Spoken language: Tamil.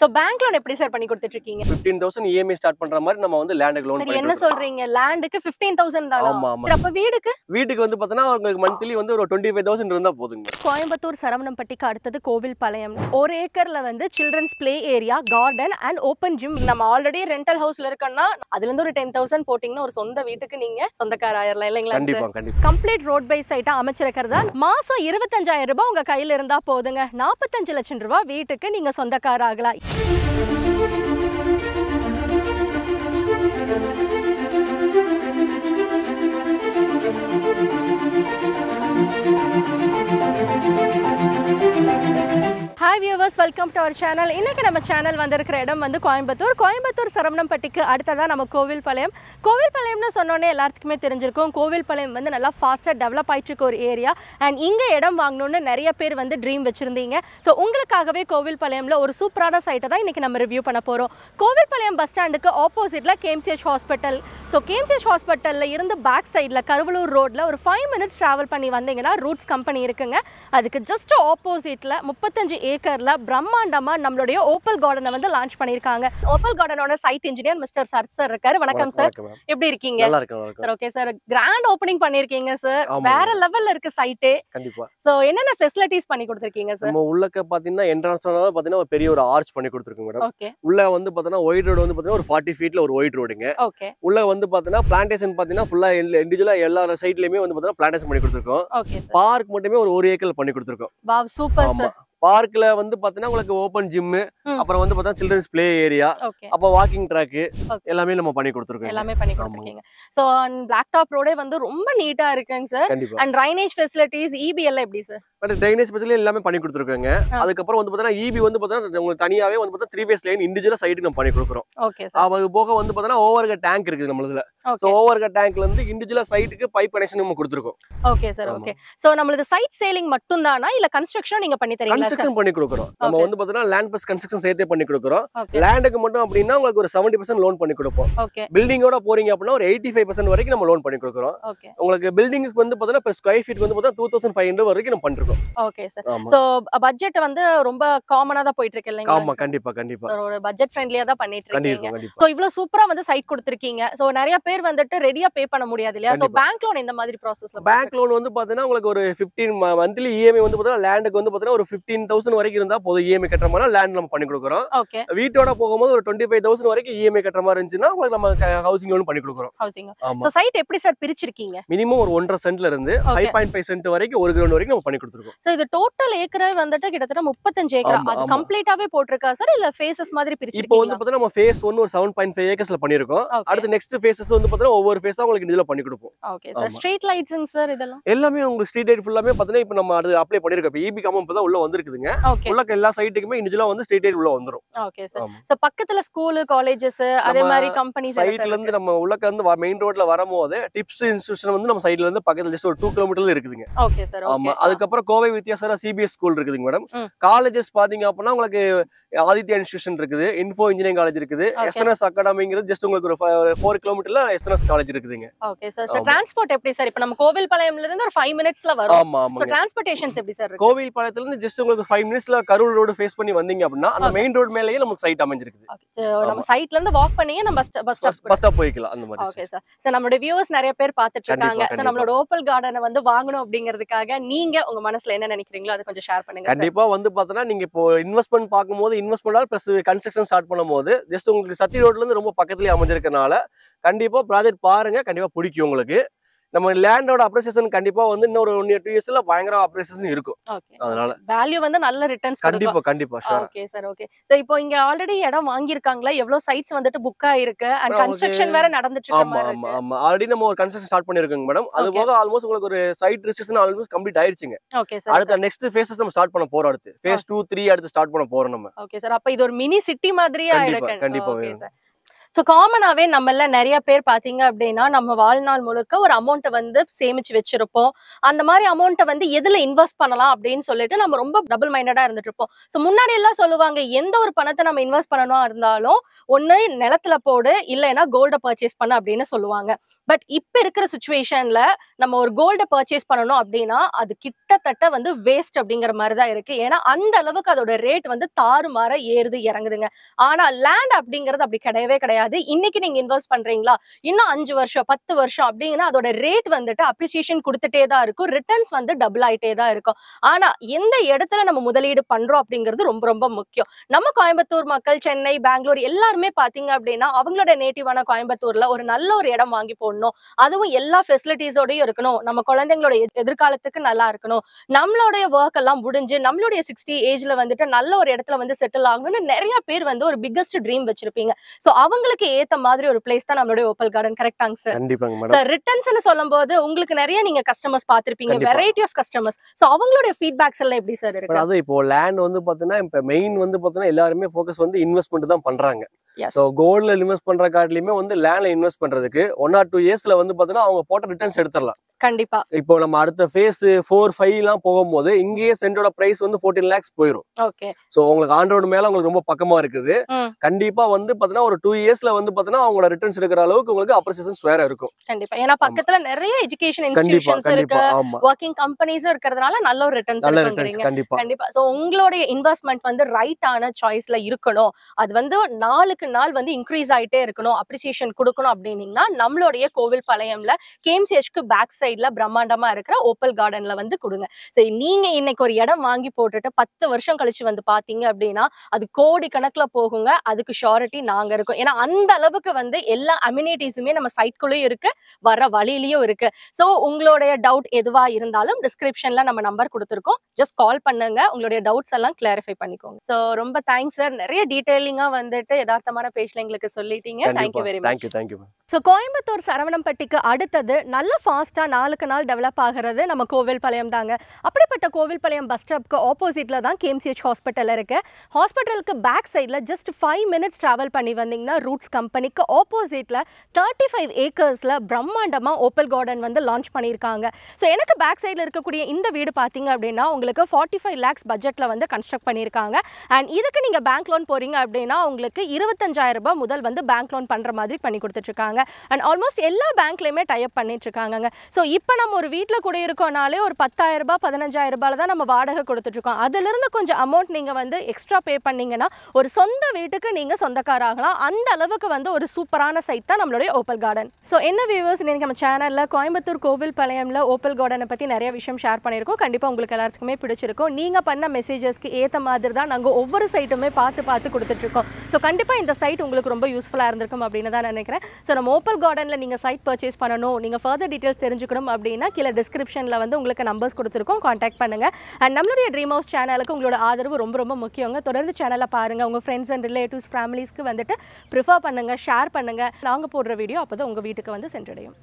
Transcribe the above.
சோ பேங்க் லோன் எப்படி சார் பண்ணி கொடுத்துட்டு இருக்கீங்க ஃபிஃப்டீன் தௌசண்ட் இஎம்ஐ ஸ்டார்ட் பண்ற மாதிரி நம்ம வந்து லேண்டுக்கு லோன் சரி என்ன சொல்றீங்க? லேண்டுக்கு பிப்டீன் தௌசண்ட் தான்? ஆமா ஆமா. அப்ப வீடுக்கு? வீட்டுக்கு வந்து பார்த்தோன்னா உங்களுக்கு மந்த்லி வந்து ஒரு டுவெண்ட்டி ஃபைவ் தௌசண்ட் இருந்தா போதுங்க. கோயம்புத்தூர் சரவணம்பட்டிக்கு அடுத்தது கோவில் பாளையம். ஒரு ஏக்கர்ல வந்து children's play area garden and open gym நம்ம ஆல்ரெடி ரெண்டல் ஹவுஸ்ல இருக்கோம்னா அதுல இருந்து ஒரு டென் தௌசண்ட் போட்டீங்கன்னா ஒரு சொந்த வீட்டுக்கு நீங்க சொந்தக்கார ஆயிரலாம் இல்லைங்களா கண்டிப்பா கண்டிப்பா. கம்ப்ளீட் ரோட் பை சைட்டா அமைச்சிருக்கிறதா? மாசம் இருபத்தஞ்சாயிரம் ரூபாய் உங்க கையில இருந்தா போதுங்க. நாற்பத்தஞ்சு லட்சம் ரூபாய் வீட்டுக்கு நீங்க சொந்தக்கார ஆகலாம். Thank you. Hi viewers welcome to our channel இன்றைக்கி நம்ம சேனல் வந்திருக்கிற இடம் வந்து கோயம்புத்தூர். கோயம்புத்தூர் சரவணம்பட்டிக்கு அடுத்ததாக நம்ம கோவில்பாளையம். கோவில்பாளையம்னு சொன்னோன்னே எல்லாத்துக்குமே தெரிஞ்சிருக்கும். கோவில்பாளையம் வந்து நல்லா ஃபாஸ்ட்டாக டெவலப் ஆயிட்டு இருக்க ஒரு ஏரியா அண்ட் இங்கே இடம் வாங்கணும்னு நிறைய பேர் வந்து ட்ரீம் வச்சுருந்தீங்க. ஸோ உங்களுக்காகவே கோவில்பாளையம்ல ஒரு சூப்பரான சைட்டை தான் இன்றைக்கி நம்ம ரிவ்யூ பண்ண போகிறோம் கோவில்பாளையம் பஸ் ஸ்டாண்டுக்கு ஆப்போசிட்டில் கேம்சிஹெச் ஹாஸ்பிட்டல் ஸோ கேம்சிஹெச் ஹாஸ்பிட்டலில் இருந்து பேக் சைடில் கருவலூர் ரோட்டில் ஒரு ஃபைவ் மினிட்ஸ் ட்ராவல் பண்ணி வந்தீங்கன்னா ரூட்ஸ் கம்பெனி இருக்குங்க. அதுக்கு ஜஸ்ட் ஆப்போசிட்டில் முப்பத்தஞ்சு ஏ ஏக்கரில் பிரம்மாண்டமாக நம்மளுடைய ஓப்பல் கார்டனை வந்து லான்ச் பண்ணியிருக்காங்க. Opel கார்டனோட site engineer mister sir sir இருக்காரு. வணக்கம் சார். எப்படி இருக்கீங்க? Sir okay sir grand opening பண்ணிருக்கீங்க சார். வேற லெவல்ல இருக்கு சைட்டே கண்டிப்பா. சோ என்னென்ன ஃபெசிலிட்டிஸ் பண்ணி கொடுத்துருக்கீங்க சார் நம்ம உள்ளக்க பாத்தீங்கன்னா என்ட்ரன்ஸ் பாத்தீங்கன்னா ஒரு பெரிய ஒரு ஆர்ச் பண்ணி கொடுத்துருக்கோம் மேடம் ஓகே உள்ள வந்து பாத்தீங்கன்னா ஒயிட் ரோடு வந்து பாத்தீங்கன்னா ஒரு ஃபார்ட்டி ஃபீட்ல ஒரு ஒயிட் ரோடுங்க ஓகே உள்ள வந்து பாத்தீங்கன்னா பிளான்டேஷன் பாத்தீங்கன்னா ஃபுல்லா இண்டிவிஜுவலா எல்லா சைட்லயுமே வந்து பாத்தீங்கன்னா பிளான்டேஷன் பண்ணி கொடுத்துருக்கோம். பார்க் மட்டுமே ஒரு ஒரு ஏக்கர் பண்ணி கொடுத்துருக்கோம். வாவ் சூப்பர் சார் பார்க்ல வந்து பாத்தீங்கன்னா உங்களுக்கு ஓப்பன் ஜிம் ம். அப்புறம் வந்து பாத்தீங்கன்னா சில்ட்ரன்ஸ் பிளே ஏரியா அப்ப வாக்கிங் ட்ராக். எல்லாமே நம்ம பண்ணி கொடுத்துருக்கோம். எல்லாமே பண்ணி கொடுத்துருக்கீங்க. சோ பிளாக் டாப் ரோடே வந்து ரொம்ப நீட்டா இருக்குங்க sir and drainage facilities EB எல்லாம் எப்படி சார் பட் ட்ரைனேஜ் ஸ்பெஷலி எல்லாமே பண்ணி கொடுத்துருக்கோங்க. அதுக்கப்புறம் வந்து பாத்தீங்கன்னா இபி வந்து பாத்தீங்கன்னா உங்களுக்கு தனியாவே வந்து பாத்தீங்கன்னா த்ரீ ஃபேஸ் லைன் இண்டிவிஜுவலா சைடு நம்ம பண்ணி கொடுக்குறோம். ஓகே சார் அது போக வந்து பாத்தீங்கன்னா ஓவர் டேங்க் இருக்குது நம்மளதுல ஸோ ஓகே ஓவர் டேங்க்ல இருந்து இண்டிவிஜுவலா சைட்டுக்கு பைப் கனெக்ஷன் நம்ம கொடுத்துருக்கோம். Okay sir. ஓகே சோ நம்மளது சைட் சேலிங் மட்டும் தானா இல்ல கன்ஸ்ட்ரக்ஷன் நீங்க பண்ணி தரீங்களா கன்ஸ்ட்ரக்ஷன் பண்ணி கொடுக்குறோம். நம்ம. வந்து பாத்தீங்கன்னா லேண்ட் பிளஸ் கன்ஸ்ட்ரக்ஷன் சேர்த்தே பண்ணி கொடுக்குறோம். லேண்டுக்கு மட்டும் அப்படின்னா உங்களுக்கு ஒரு செவன்டி பர்சன்ட் லோன் பண்ணி கொடுப்போம். பில்டிங்கோட போறீங்க அப்படின்னா ஒரு எயிட்டி ஃபைவ் பர்சன்ட் வரைக்கும் நம்ம லோன் பண்ணி கொடுக்குறோம். உங்களுக்கு பில்டிங்ஸ்க்கு வந்து பாத்தீங்கன்னா இப்போ ஸ்கொயர் ஃபீட் வந்து பார்த்தா டூ தௌசண்ட் ஃபைவ் ஹண்ட்ரட் வரைக்கும் நம்ம பண்ணிருக்கோம். ஓகே சார் ஆமா. சோ பட்ஜெட் வந்து ரொம்ப காமனா தான் போயிட்டு இருக்கு ஆமா இல்லைங்களா கண்டிப்பா கண்டிப்பா. ஒரு பட்ஜெட் ஃப்ரெண்ட்லியா தான் பண்ணிட்டு இருக்கீங்க சோ இவ்வளவு சூப்பரா வந்து சைட் கொடுத்துருக்கீங்க. சோ நிறைய பேர் வந்துட்டு ரெடியா பே பண்ண முடியாது இல்லையா? சோ கண்டிப்பா. பேங்க் லோன் இந்த மாதிரி ப்ராசஸ்ல பேங்க் லோன் வந்து பாத்தீங்கன்னா உங்களுக்கு ஒரு ஃபிஃப்டீன் மந்த்லி இஎம்ஐ வந்து பாத்தீங்கன்னா லேண்டுக்கு வந்து பாத்தீங்கன்னா ஒரு ஃபிஃப்டீன் தௌசண்ட் வரைக்கும் இருந்தா போதும். இஎம்ஐ கட்டுற மாதிரி லேண்ட் நம்ம பண்ணி கொடுக்குறோம். வீட்டோட போகும்போது ஒரு டுவெண்ட்டி ஃபைவ் தௌசண்ட் வரைக்கும் இஎம்ஐ கட்டுற மாதிரி இருந்துச்சுன்னா உங்களுக்கு நம்ம ஹவுசிங் லோன் பண்ணி கொடுக்குறோம். சைட் எப்படி சார் பிரிச்சிருக்கீங்க? மினிமம் ஒரு ஒன்றரை சென்ட்ல இருந்து. ஃபைவ் பாயிண்ட் ஃபைவ் சென்ட் வரைக்கும் ஒரு கிரவுண்ட் வரைக்கும் நம்ம பண்ணி கொடுத்துருக்கோம். சோ இது டோட்டல் ஏக்கரே வந்துட்டு கிட்டத்தட்ட முப்பத்தஞ்சு ஏக்கரா? அது. கம்ப்ளீட்டாவே போட்டிருக்கா சார் இல்ல ஃபேசஸ் மாதிரி இப்போ வந்து பாத்தீங்கன்னா நம்ம ஃபேஸ் ஒன் ஒரு செவன் பாயிண்ட் ஃபைவ் ஏக்கர்ஸ்ல பண்ணிருக்கோம். அடுத்து நெக்ஸ்ட் ஃபேஸஸ் வந்து பாத்தீங்கன்னா ஒவ்வொரு ஃபேஸா உங்களுக்கு இதுல பண்ணி கொடுப்போம். Okay sir. ஸ்ட்ரீட் லைட்ஸுங்க சார் இதெல்லாம்? எல்லாமே உங்களுக்கு ஸ்ட்ரீட் லைட் ஃபுல்லாமே பாத்தீங்கன்னா இப்போ நம்ம அது அப்ளை பண்ணிருக்கோம். இப்போ இபி காமம் இப்பதான் உள்ள வந்திருக்குதுங்க ஓகே. உள்ள எல்லா சைட்டுக்குமே இண்டிவிஜுவலா வந்து ஸ்ட்ரீட் லைட் உள்ள வந்துரும். Okay sir. சோ பக்கத்துல ஸ்கூல் காலேஜஸ் அதே மாதிரி கம்பெனிஸ் சைட்ல இருந்து நம்ம உள்ளக்க வந்து மெயின் ரோட்ல வரும்போது டிப்ஸ் இன்ஸ்டியூஷன் வந்து நம்ம சைட்ல இருந்து பக்கத்துல ஜஸ்ட் ஒரு டூ கிலோமீட்டர்ல இருக்குதுங்க. ஓகே சார் ஆமா. அதுக்கப்புறம் கோவை வித்யாசாரா சிபிஎஸ் ஸ்கூல் இருக்குதுங்க மேடம். காலேஜஸ் பாத்தீங்க அப்படின்னா உங்களுக்கு ஆதித்யா இன்ஸ்டியூஷன் இருக்குது இன்ஃபோ இன்ஜினியரிங் காலேஜ் இருக்குது. எஸ்என்எஸ் அகாடமிங்கிறது ஜஸ்ட் உங்களுக்கு ஒரு ஃபோர் கிலோமீட்டர்ல எஸ்என்எஸ் காலேஜ் இருக்குதுங்க. ஓகே சார் சார் ஆமா. டிரான்ஸ்போர்ட் எப்படி சார் இப்போ நம்ம கோவில்பாளையம்ல இருந்து ஒரு ஃபைவ் மினிட்ஸ்ல வரும். ஆமா சோ ஆமாங்க. டிரான்ஸ்போர்ட்டேஷன்ஸ் எப்படி சார் கோவில் பாளையத்துல இருந்து ஜஸ்ட் உங்களுக்கு ஃபைவ் மினிட்ஸ்ல கரூர் ரோடு ஃபேஸ் பண்ணி வந்தீங்க அப்படின்னா அந்த. மெயின் ரோடு மேலேயே நமக்கு சைட் so நம்ம சைட்ல இருந்து வாக் பண்ணியே நம்ம பஸ் ஸ்டாப் பஸ் ஸ்டாப் போய்க்கலாம் அந்த மாதிரி ஓகே சார் சார் நம்மளோட வியூவர்ஸ் நிறைய பேர் பார்த்துட்டு இருக்காங்க. கண்டிப்பா. நம்மளோட ஓப்பல் கார்டனை வந்து வாங்கணும் அப்படிங்கிறதுக்காக நீங்க உங்க மனசுல என்ன நினைக்கிறீங்களோ அதை கொஞ்சம் ஷேர் பண்ணுங்க சார் கண்டிப்பா வந்து பார்த்தோன்னா நீங்க இப்போ இன்வெஸ்ட்மெண்ட் பார்க்கும்போது இன்வெஸ்ட் பண்ணால் ப்ளஸ் கன்ஸ்ட்ரக்ஷன் ஸ்டார்ட் பண்ணும்போது ஜஸ்ட் உங்களுக்கு சத்தி ரோட்லேருந்து ரொம்ப பக்கத்துலேயே அமைஞ்சிருக்கனால கண்டிப்பாக ப்ராஜெக்ட் பாருங்கள் கண்டிப்பாக பிடிக்கும் உங்களுக்கு. நம்ம லேண்டோட அப்ரிசியேஷன் கண்டிப்பா வந்து இன்னொரு ஒன் இயர் டூ இயர்ஸ்ல பயங்கர அப்ரிசியேஷன் இருக்கும். அதனால. வேல்யூ வந்து நல்ல ரிட்டர்ன்ஸ் கண்டிப்பா கண்டிப்பா sure okay sir okay so இப்போ இங்க ஆல்ரெடி இடம் வாங்கியிருக்காங்களா? எவ்வளவு சைட்ஸ் வந்துட்டு புக் ஆயிருக்கு? அண்ட் கன்ஸ்ட்ரக்ஷன் வேற நடந்துட்டு இருக்க ஆமா ஆமா இருக்கு. ஆமா ஆல்ரெடி நம்ம ஒரு கன்ஸ்ட்ரக்ஷன் ஸ்டார்ட் பண்ணிருக்கோங்க மேடம் அது. போக ஆல்மோஸ்ட் உங்களுக்கு ஒரு சைட் ரிசெஷன் ஆல்மோஸ்ட் கம்ப்ளீட் ஆயிருச்சுங்க. ஓகே சார் அடுத்த நெக்ஸ்ட் ஃபேஸஸ் நம்ம ஸ்டார்ட் பண்ண போறோம் அடுத்து. ஃபேஸ் டூ த்ரீ அடுத்து ஸ்டார்ட் பண்ண போறோம் நம்ம. ஓகே சார் அப்ப இது ஒரு மினி சிட்டி மாதிரியே ஆயிருக்கு கண்டிப்பா ஓகே. சார் ஸோ காமனாகவே நம்மள நிறைய பேர் பார்த்தீங்க அப்படின்னா நம்ம வாழ்நாள் முழுக்க ஒரு அமௌண்ட்டை வந்து சேமிச்சு வச்சிருப்போம். அந்த மாதிரி அமௌண்ட்டை வந்து எதில் இன்வெஸ்ட் பண்ணலாம் அப்படின்னு சொல்லிட்டு நம்ம ரொம்ப டபுள் மைண்டடாக இருந்துட்டு இருப்போம். ஸோ முன்னாடி எல்லாம் சொல்லுவாங்க எந்த ஒரு பணத்தை நம்ம இன்வெஸ்ட் பண்ணணும் இருந்தாலும் ஒன்று நிலத்துல போடு இல்லைன்னா கோல்டை பர்ச்சேஸ் பண்ண அப்படின்னு சொல்லுவாங்க. பட் இப்போ இருக்கிற சுச்சுவேஷன்ல நம்ம ஒரு கோல்டை பர்ச்சேஸ் பண்ணணும் அப்படின்னா அது கிட்டத்தட்ட வந்து வேஸ்ட் அப்படிங்கிற மாதிரி தான் இருக்கு. ஏன்னா அந்த அளவுக்கு அதோட ரேட் வந்து தாறுமாற ஏறுது இறங்குதுங்க. ஆனா லேண்ட் அப்படிங்கிறது அப்படி கிடையவே கிடையாது. இன்னைக்கு நீங்க இன்வெஸ்ட் பண்றீங்களா? இன்னும் அஞ்சு வருஷம் பத்து வருஷம் அப்படிங்கன்னா அதோட ரேட் வந்துட்டு அப்ரிசியேஷன் கொடுத்துட்டே தான் இருக்கும். ரிட்டர்ன்ஸ் வந்து டபுள் ஆயிட்டே தான் இருக்கும். ஆனா எந்த இடத்துல நம்ம முதலீடு பண்றோம் அப்படிங்கிறது ரொம்ப ரொம்ப முக்கியம். நம்ம கோயம்புத்தூர் மக்கள் சென்னை பெங்களூர் எல்லாருமே பாத்தீங்க அப்படின்னா அவங்களோட நேட்டிவான கோயம்புத்தூர்ல ஒரு நல்ல ஒரு இடம் வாங்கி போடணும். அதுவும் எல்லா ஃபெசிலிட்டிஸோடயும் இருக்கணும். நம்ம குழந்தைங்களோட எதிர்காலத்துக்கு நல்லா இருக்கணும். நம்மளுடைய ஒர்க் எல்லாம் முடிஞ்சு நம்மளுடைய சிக்ஸ்டி ஏஜ்ல வந்துட்டு நல்ல ஒரு இடத்துல வந்து செட்டில் ஆகணும்னு நிறைய பேர் வந்து ஒரு பிக்கஸ்ட் ட்ரீம் வச்சிருப்பீங்க. சோ அவங்களுக்கு ஏத்த மாதிரி ஒரு பிளேஸ் தான் நம்மளுடைய ஓப்பல் கார்டன் கரெக்டாங்க சார் கண்டிப்பாங்க மேடம் சார் ரிட்டர்ன்ஸ்னு சொல்லும்போது உங்களுக்கு நிறைய நீங்க கஸ்டமர்ஸ் பார்த்திருப்பீங்க கண்டிப்பா. வெரைட்டி ஆஃப் கஸ்டமர்ஸ் சோ அவங்களுடைய ஃபீட்பேக்ஸ் எல்லாம் எப்படி சார் இருக்கு? அது இப்போ லேண்ட் வந்து பாத்தீங்கன்னா இப்ப மெயின் வந்து பாத்தீங்கன்னா எல்லாருமே ஃபோக்கஸ் வந்து இன்வெஸ்ட்மெண்ட் தான் பண்றாங்க. ஸோ கோல்ட்ல இன்வெஸ்ட் பண்ற காட்டிலுமே வந்து லேண்ட்ல இன்வெஸ்ட் பண்றதுக்கு ஒன் ஆர் டூ இயர்ஸ்ல வந்து பாத்தீங்கன்னா அவங்க போட்ட ரிட்டர்ன்ஸ் எடுத்துடலாம். கண்டிப்பா. இப்போ நம்ம அடுத்த ஃபேஸ் ஃபோர் ஃபைவ் எல்லாம் போகும்போது இங்கேயே சென்டோட பிரைஸ் வந்து ஃபோர்டீன் லேக்ஸ் போயிடும் ஓகே. ஸோ உங்களுக்கு ஆண்ட்ராய்டு மேல உங்களுக்கு ரொம்ப பக்கமா இருக்குது. கண்டிப்பா வந்து பாத்தீங்கன்னா ஒரு டூ இயர்ஸ்ல வந்து பாத்தீங்கன்னா அவங்களோட ரிட்டர்ன்ஸ் எடுக்கிற அளவுக்கு உங்களுக்கு அப்ரிசியேஷன்ஸ் வேற இருக்கும். கண்டிப்பா. ஏன்னா பக்கத்துல நிறைய எஜுகேஷன் இன்ஸ்டிடியூஷன்ஸ் இருக்கு. ஒர்க்கிங் கம்பெனிஸும் இருக்கிறதுனால நல்ல ஒரு ரிட்டர்ன்ஸ் நல்ல ரிட்டர்ன்ஸ் கண்டிப்பா. கண்டிப்பா. சோ உங்களுடைய இன்வெஸ்ட்மெண்ட் வந்து ரைட்டான சாய்ஸ்ல இருக்கணும். அது வந்து நாளுக்கு நாள் வந்து இன்க்ரீஸ் ஆயிட்டே இருக்கணும். அப்ரிசியேஷன் கொடுக்கணும் அப்படின்னீங்கன்னா நம்மளுடைய கோவில் பாளையம்ல கேம்சிஹெச்க்கு பேக் சைட்ல பிரம்மாண்டமா இருக்கிற ஓப்பல் கார்டன்ல வந்து கொடுங்க. சரி நீங்க இன்னைக்கு ஒரு இடம் வாங்கி போட்டுட்டு பத்து வருஷம் கழிச்சு வந்து பாத்தீங்க அப்படின்னா அது கோடி கணக்குல போகுங்க. அதுக்கு ஷூரிட்டி நாங்க இருக்கோம். ஏன்னா அந்த அளவுக்கு வந்து எல்லா அம்யூனிட்டிஸுமே நம்ம சைட்குள்ளேயும் இருக்கு வர வழியிலயும் இருக்கு. சோ உங்களுடைய டவுட் எதுவா இருந்தாலும் டிஸ்கிரிப்ஷன்ல நம்ம நம்பர் கொடுத்துருக்கோம். ஜஸ்ட் கால் பண்ணுங்க. உங்களுடைய டவுட்ஸ் எல்லாம் கிளாரிஃபை பண்ணிக்கோங்க. சோ ரொம்ப தேங்க்ஸ் சார் நிறைய டீடைலிங்கா வந்துட்டு யதார்த்தமான பேஜ்ல எங்களுக்கு சொல்லிட்டீங்க. Thank you very much so Coimbatore சரவணம்பட்டிக்கு அடுத்தது நல்ல ஃபாஸ்ட்டாக நாளுக்கு நாள் டெவலப் ஆகிறது நம்ம கோவில்பாளையம் தாங்க அப்படிப்பட்ட கோவில்பாளையம் பஸ் ஸ்டாப்க்கு ஆப்போசிட்டில் தான் கேஎம்சிஹெச் ஹாஸ்பிட்டல் இருக்குது ஹாஸ்பிட்டலுக்கு பேக் சைடில் ஜஸ்ட் ஃபைவ் மினிட்ஸ் ட்ராவல் பண்ணி வந்தீங்கன்னா ரூட்ஸ் கம்பெனிக்கு ஆப்போசிட்டில் தேர்ட்டி ஃபைவ் ஏக்கர்ஸில் பிரம்மாண்டமாக ஓப்பல் கார்டன் வந்து லான்ச் பண்ணியிருக்காங்க. ஸோ எனக்கு பேக் சைடில் இருக்கக்கூடிய இந்த வீடு பார்த்தீங்க அப்படின்னா உங்களுக்கு ஃபார்ட்டி ஃபைவ் லேக்ஸ் பட்ஜெட்டில் வந்து கன்ஸ்ட்ரக்ட் பண்ணியிருக்காங்க. அண்ட் இதுக்கு நீங்கள் பேங்க் லோன் போகிறீங்க அப்படின்னா உங்களுக்கு இருபத்தஞ்சாயிரம் ரூபாய் முதல் வந்து பேங்க் லோன் பண்ணுற மாதிரி பண்ணி கொடுத்துட்ருக்காங்க அண்ட் ஆல்மோஸ்ட் எல்லா பேங்க்லையுமே டைப் பண்ணிட்டு இருக்காங்க ஸோ இப்போ நம்ம ஒரு வீட்டில் கூட இருக்கோனாலே ஒரு பத்தாயிரம் ரூபாய் பதினஞ்சாயிரம் தான் நம்ம வாடகை கொடுத்துட்ருக்கோம். அதிலிருந்து கொஞ்சம் அமௌண்ட் நீங்கள் வந்து எக்ஸ்ட்ரா பே பண்ணிங்கன்னா ஒரு சொந்த வீட்டுக்கு நீங்கள் சொந்தக்காராகலாம். அந்த அளவுக்கு வந்து ஒரு சூப்பரான சைட் தான் நம்மளுடைய ஓப்பல் கார்டன் ஸோ என்ன வியூவர்ஸ் நீங்கள் நம்ம சேனலில் கோயம்புத்தூர் கோவில் பாளையமில் ஓப்பல் கார்டனை பற்றி நிறைய விஷயம் ஷேர் பண்ணியிருக்கோம். கண்டிப்பாக உங்களுக்கு எல்லாத்துக்குமே பிடிச்சிருக்கும். நீங்கள் பண்ண மெசேஜஸ்க்கு ஏற்ற மாதிரி தான் நாங்கள் ஒவ்வொரு சைட்டுமே பார்த்து பார்த்து கொடுத்துட்ருக்கோம். ஸோ கண்டிப்பாக இந்த சைட் உங்களுக்கு ரொம்ப யூஸ்ஃபுல்லாக இருந்திருக்கும் அப்படின்னு தான் நினைக்கிறேன். ஸோ நம்ம ஓப்பல் கார்டனில் நீங்கள் சைட் பர்ச்சேஸ் பண்ணணும். நீங்கள் ஃபர்தர் டீட்டெயில்ஸ் தெரிஞ்சுக்கணும். அப்படின்னா கீழே டிஸ்கிரிப்ஷனில் வந்து உங்களுக்கு நம்பர்ஸ் கொடுத்துருக்கோம். காண்டாக்ட் பண்ணுங்கள் அண்ட் நம்மளுடைய ட்ரீம் ஹவுஸ் சேனலுக்கு உங்களோட ஆதரவு ரொம்ப ரொம்ப முக்கியங்க. தொடர்ந்து சேனலை பாருங்கள் உங்கள் ஃப்ரெண்ட்ஸ் அண்ட் ரிலேட்டிவ்ஸ் ஃபேமிலிஸ்க்கு வந்துட்டு ப்ரிஃபர் பண்ணுங்கள் ஷேர் பண்ணுங்கள் நாங்கள் போடுற வீடியோ அப்போ தான் உங்கள் வீட்டுக்கு வந்து சென்றடையும்.